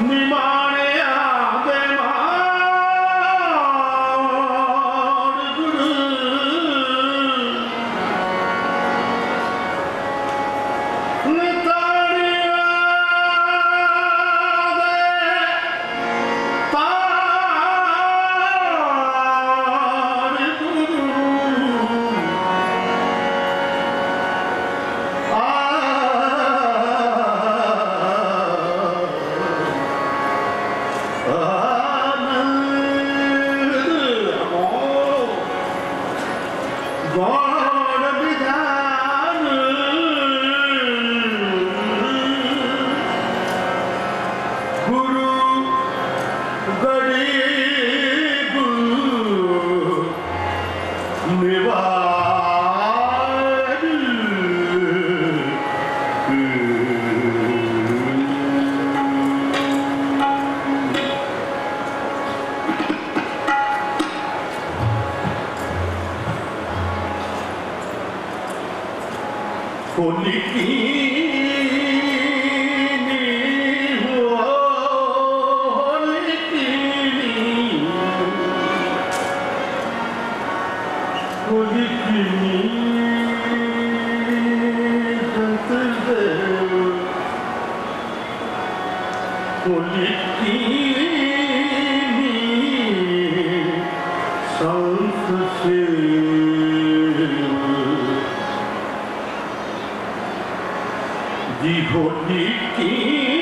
你妈 Di Bonnichi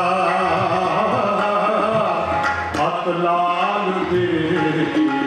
हथ लाल दे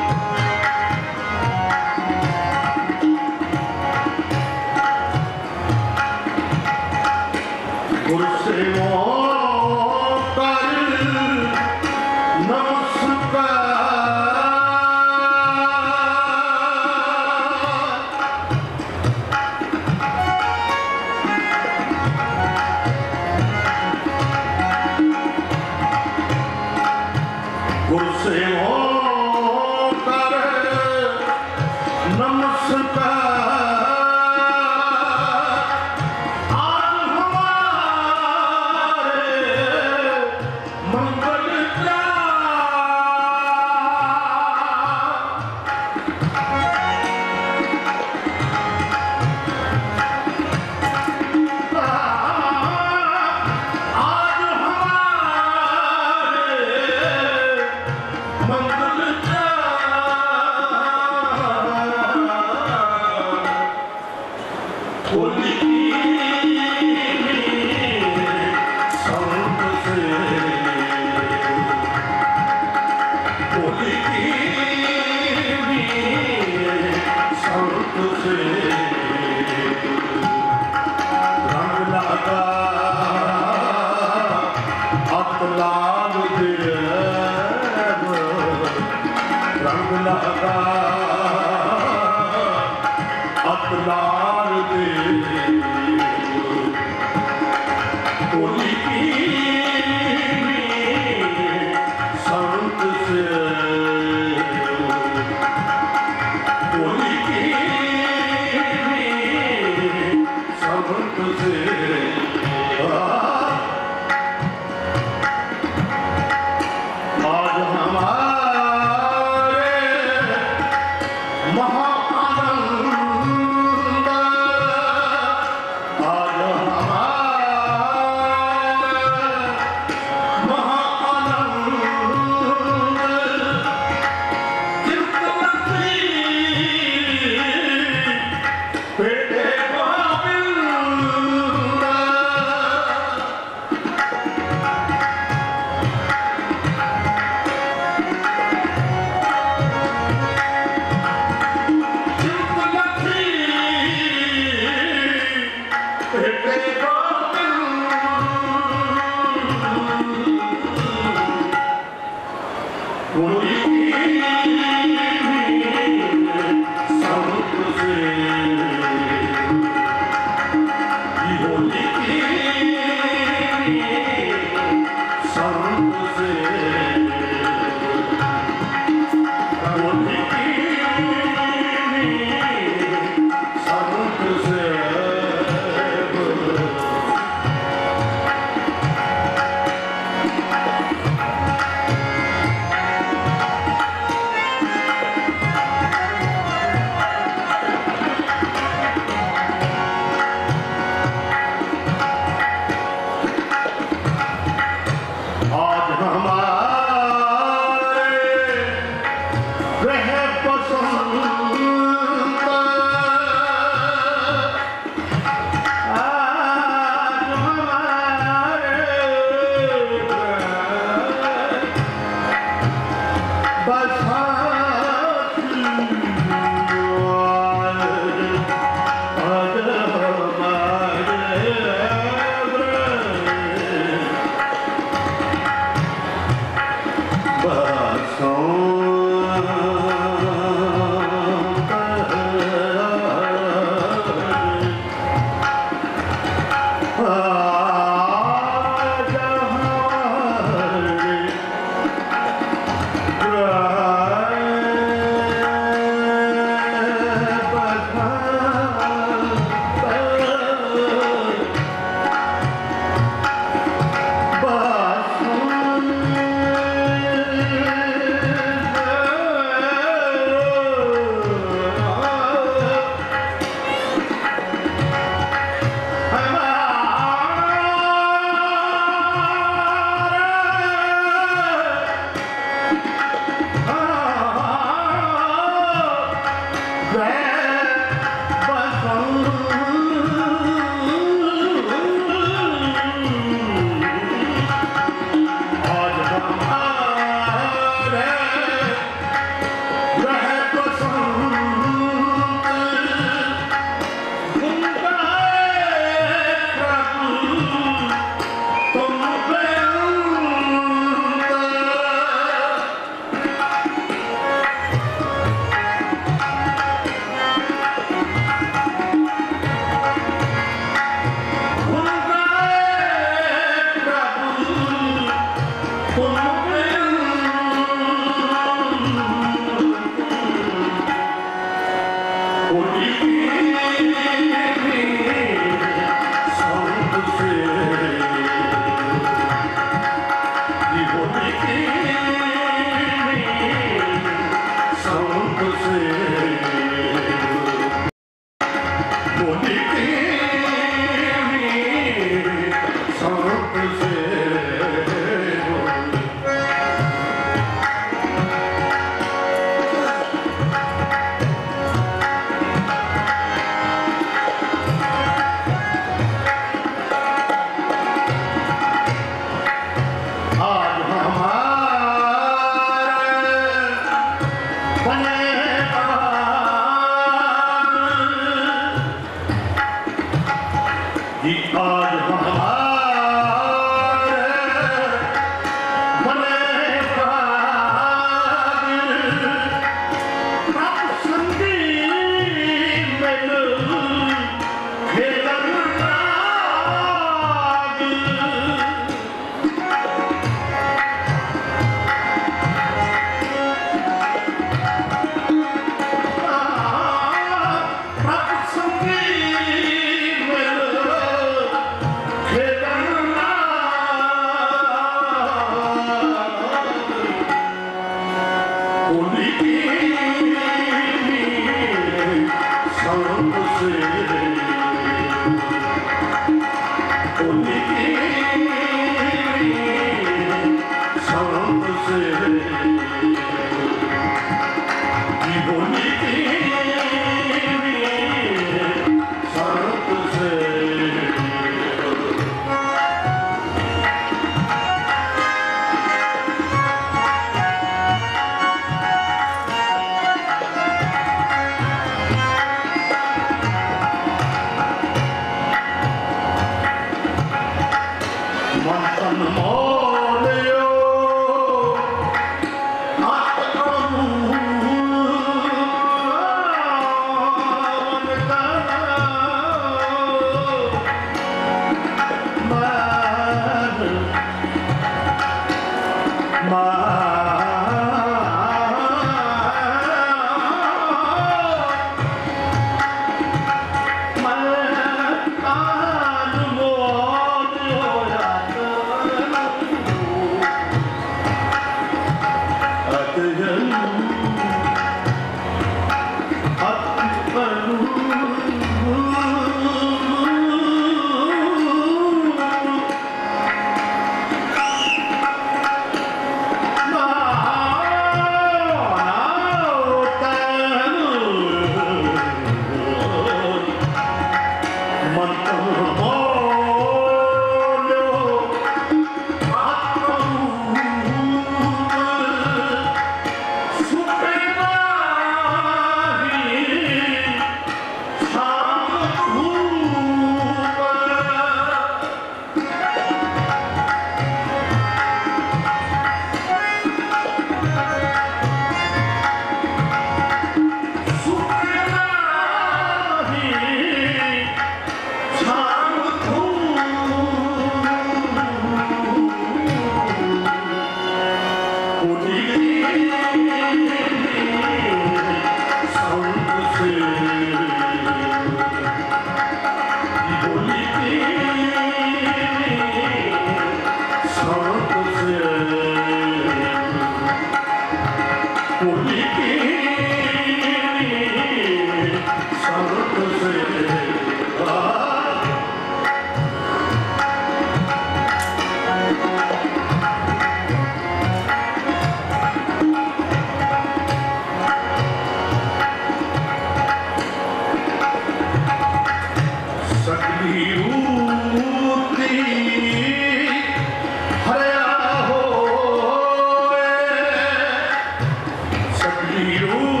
Iru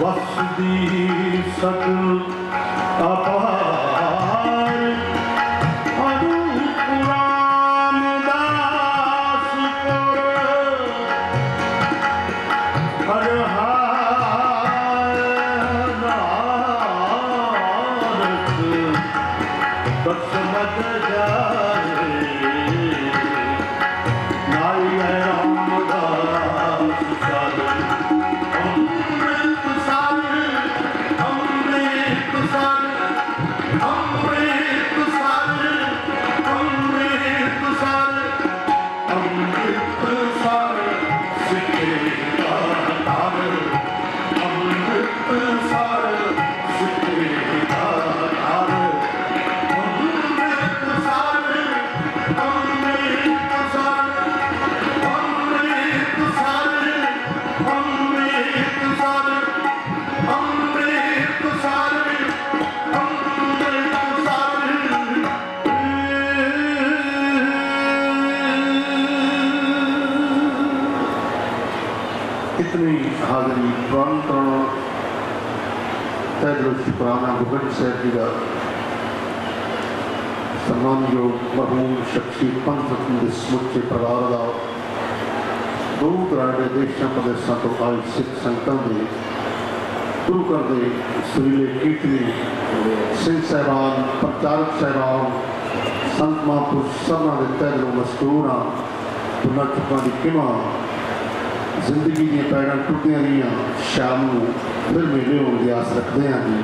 ਵਸਦੀ ਸਕਲ ਆਪਾ शुक्राना गोबिंद साहब जी का सम्मानयोग मरहूम शख्सी पंथ ਦੇ ਸਮੁੱਚੇ ਪਰਿਵਾਰ ਦਾ ਦੂਰ ਦਰਾਡੇ ਦੇਸ਼ਾਂ ਪ੍ਰਦੇਸ਼ਾਂ ਤੋਂ ਆਏ ਸਿੱਖ ਸੰਗਤਾਂ ਦੇ ਗੁਰੂ ਘਰ ਦੇ ਸੁਰੀਲੇ ਕੀਰਤਨੀ ਸਿੰਘ ਸਾਹਿਬਾਨ ਪ੍ਰਚਾਰਕ ਸਾਹਿਬਾਨ ਸੰਤ ਮਹਾਂਪੁਰਸ਼ ਸਭਨਾਂ ਦੇ ਤਹਿਲੋਂ ਮਸਤੂਰ ਹਾਂ ਉਹਨਾਂ ਚੁੱਕਾਂ ਦੀ ਕਿਮਾ ਜ਼ਿੰਦਗੀ ਦੀਆਂ ਪੈੜਾਂ ਟੁੱਟੀਆਂ ਰਹੀਆਂ ਸ਼ਾਮ ਨੂੰ ਫਿਰ ਮੇਲੇ ਹੋਣ ਦੀ ਆਸ ਰੱਖਦੇ ਹਾਂ ਜੀ